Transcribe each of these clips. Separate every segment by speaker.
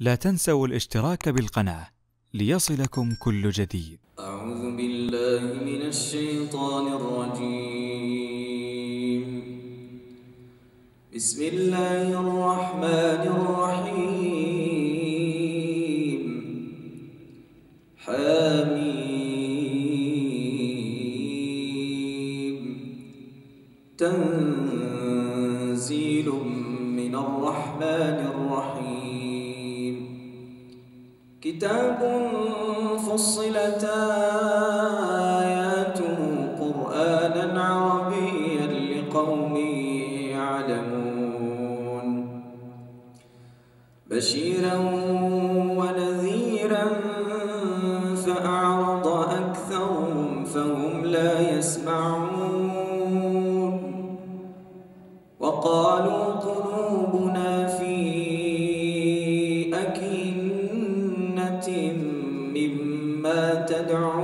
Speaker 1: لا تنسوا الاشتراك بالقناة ليصلكم كل جديد.
Speaker 2: أعوذ بالله من الشيطان الرجيم. بسم الله الرحمن الرحيم. حميم. تنزيل من الرحمن الرحيم. كتاب فصلت آياته قرآنا عربيا لقوم يعلمون. بشيرا ونذيرا فأعرض أكثرهم فهم لا يسمعون. وقالوا قلوبنا their own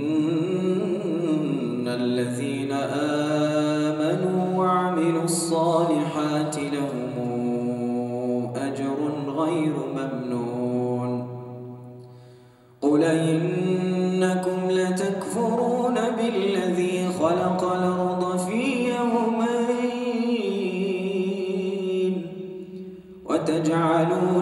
Speaker 2: إن الذين آمنوا وعملوا الصالحات لهم أجر غير ممنون. قل إنكم لتكفرون بالذي خلق الأرض في يومين وتجعلون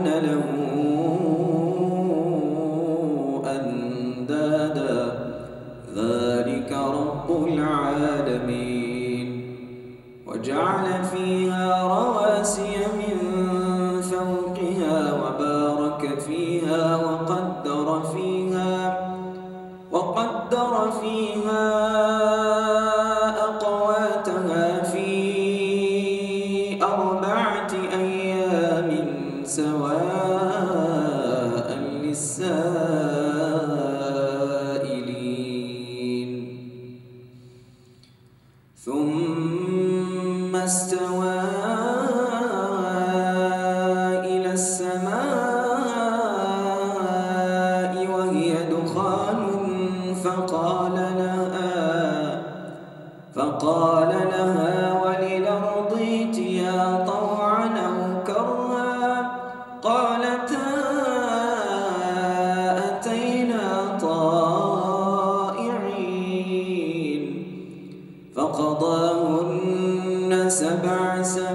Speaker 2: للسائلين. ثم استوى إلى السماء وهي دخان فقال لها فقال لها سبع سماوات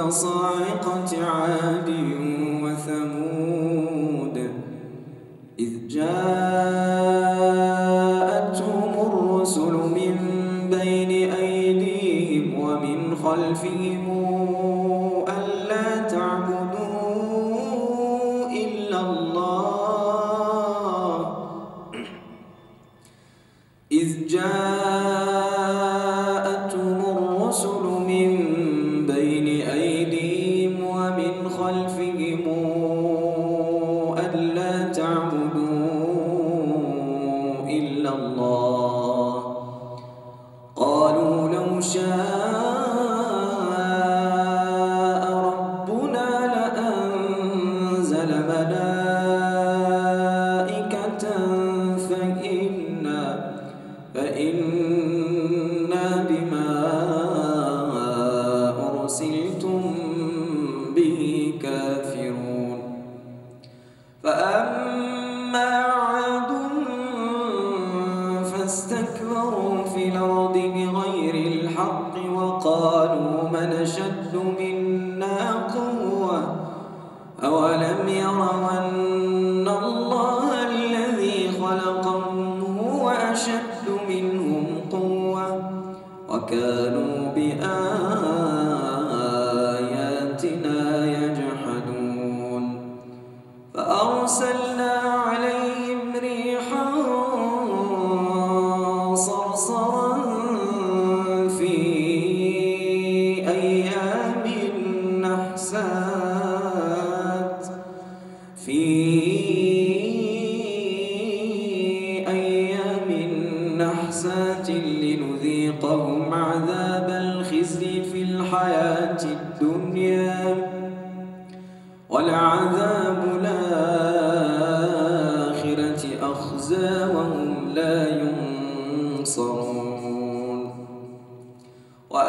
Speaker 2: مثل صاعقة عاد وثمود إذ جاءتهم الرسل من بين أيديهم ومن خلفهم ألا تعبدوا إلا الله إلا الله. أرسلنا عليهم ريحا صرصرا في أيام نحسات في أيام نحسات لنذيقهم عذاب الخزي في الحياة الدنيا. Well,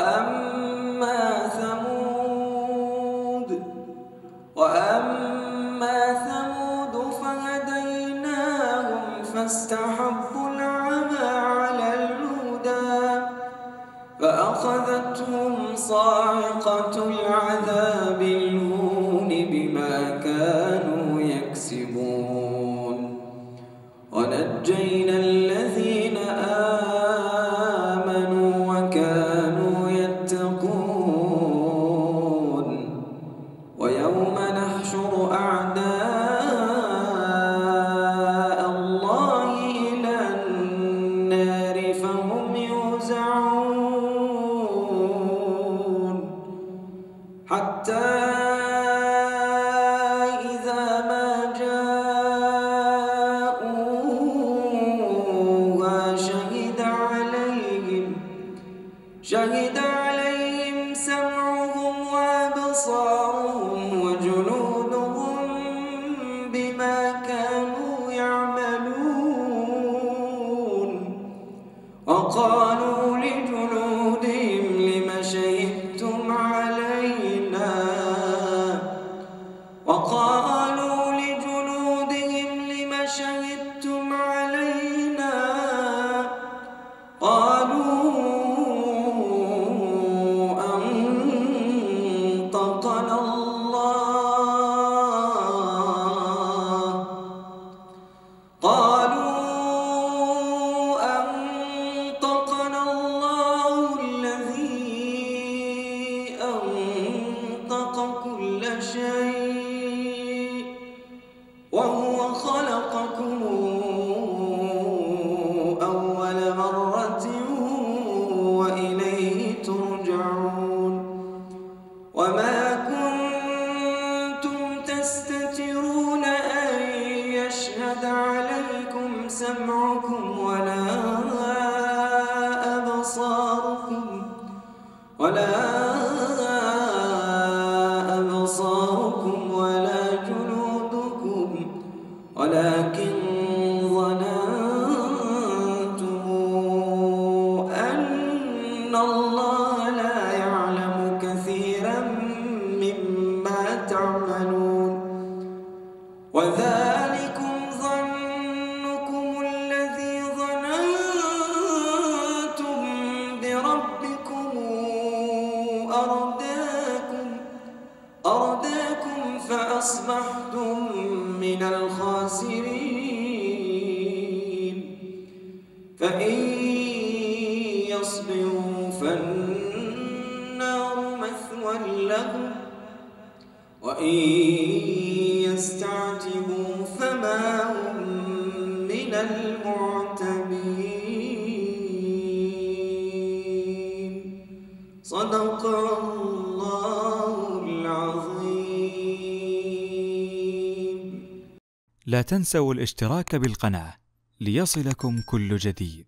Speaker 2: أصبحتم من الخاسرين. فإن يصبروا فالنار مثوى لهم وإن يستعتبوا فما هم من المعتدين.
Speaker 1: لا تنسوا الاشتراك بالقناة ليصلكم كل جديد.